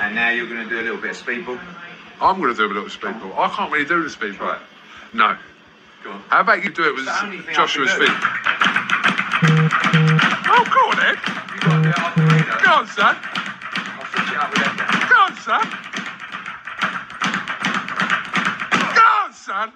And now you're going to do a little bit of speedball? I'm going to do a little speedball. I can't really do the speedball. No. Go on. How about you do it with Joshua's feet? Oh, go on then. you. Go on, son. Go on, son. Go on, son. Go on, son.